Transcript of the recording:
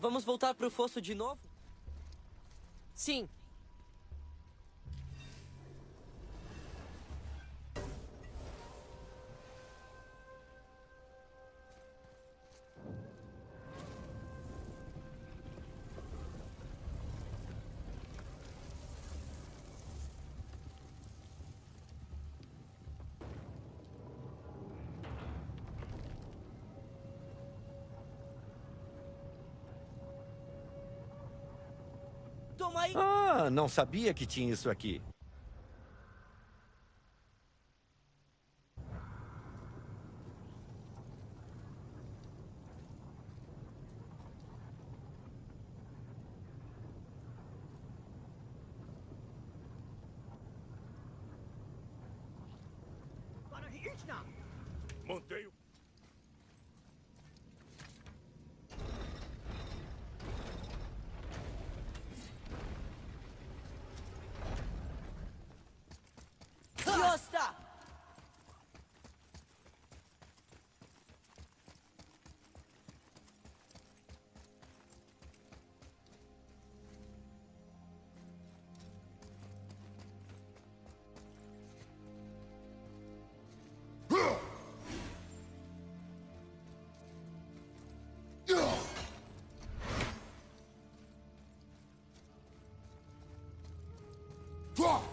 Vamos voltar pro fosso de novo? Sim. Toma aí. Ah, não sabia que tinha isso aqui. Montei your stuff. Drop!